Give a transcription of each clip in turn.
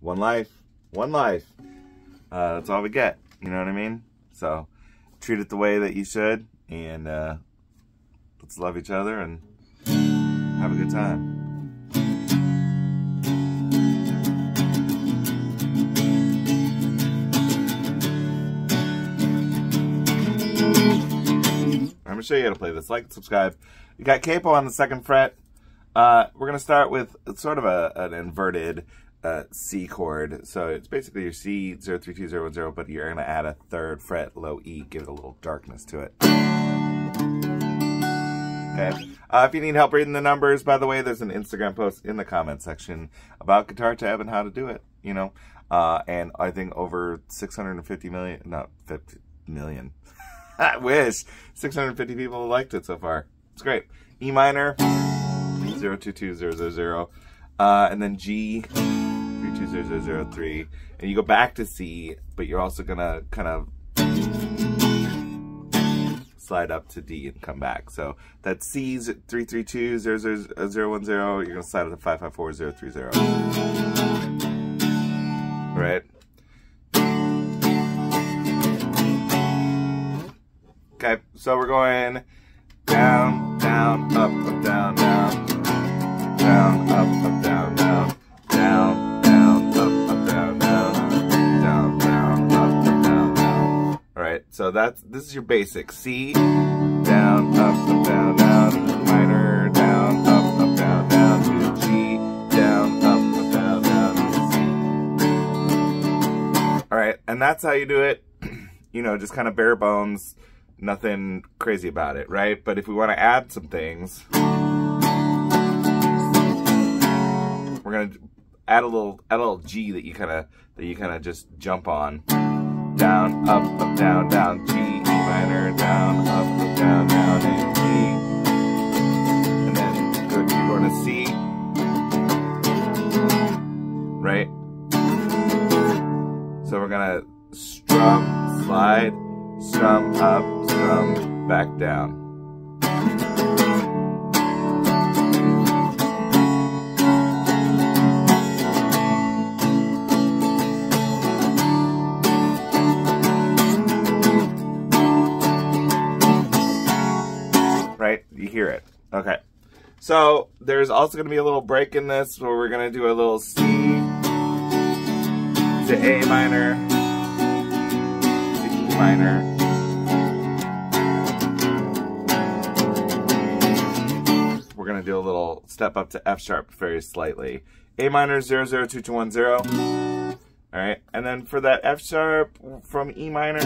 one life, one life. Uh, that's all we get. You know what I mean? So treat it the way that you should, and uh, let's love each other and have a good time. I'm gonna show you how to play this. Like subscribe. You got capo on the second fret. Uh, we're gonna start with sort of a, an inverted uh, C chord. So it's basically your C 032010, but you're gonna add a third fret low E, give it a little darkness to it. Okay. Uh, if you need help reading the numbers, by the way, there's an Instagram post in the comment section about Guitar Tab and how to do it. You know, uh, and I think over 650 million, not 50 million. I wish 650 people liked it so far. It's great. E minor, 022000, uh, and then G, 320003, and you go back to C, but you're also gonna kind of slide up to D and come back. So that's C's 332 You're gonna slide up to 554030. Right? Okay, so we're going down, down, up, up, down, so that's this is your basic C, down, up, up, down, down, minor, down, up, up, down, down, to G, down, up, up, down, down, C. All right, and that's how you do it. You know, just kind of bare bones nothing crazy about it, right? But if we want to add some things, we're gonna add a little add a little G that you kind of that you kind of just jump on, down, up, up, down, down, G, E minor, down, up, up, down, down, and G, and then go, you're going to C, right? So we're gonna strum, slide, strum up, strum back down. You hear it. Okay. So there's also going to be a little break in this where we're going to do a little C to A minor to E minor. We're going to do a little step up to F sharp very slightly. A minor 002210. All right. And then for that F sharp from E minor,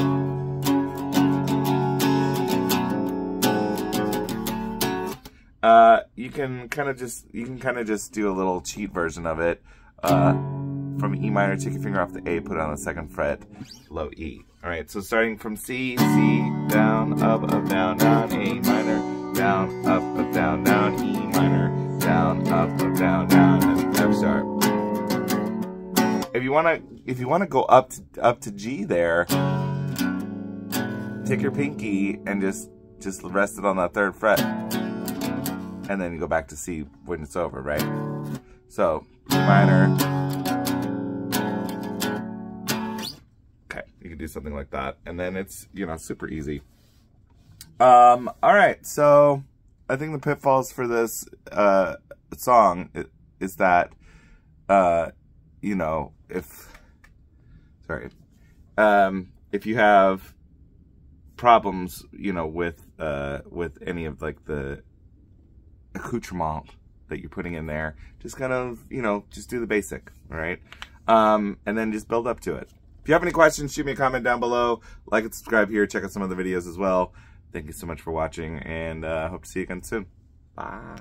uh, you can kind of just you can kind of just do a little cheat version of it. Uh, from E minor, take your finger off the A, put it on the second fret, low E. All right, so starting from C, C, down, up, up, down, down, A minor, down, up, up, down, down, E minor, down, up, up, down, down, and F sharp. If you wanna, if you wanna go up to, up to G there, take your pinky and just just rest it on that third fret, and then you go back to C when it's over, right? So minor. Okay, you can do something like that. And then it's, you know, super easy. Um, all right, so I think the pitfalls for this uh, song is that, uh, you know, if, sorry, um, if you have problems, you know, with, uh, with any of like the accoutrement that you're putting in there, just kind of, you know, just do the basic, all right? Um, and then just build up to it. If you have any questions, shoot me a comment down below. Like and subscribe here. Check out some other videos as well. Thank you so much for watching, and uh, hope to see you again soon. Bye.